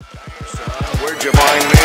Where'd you find me?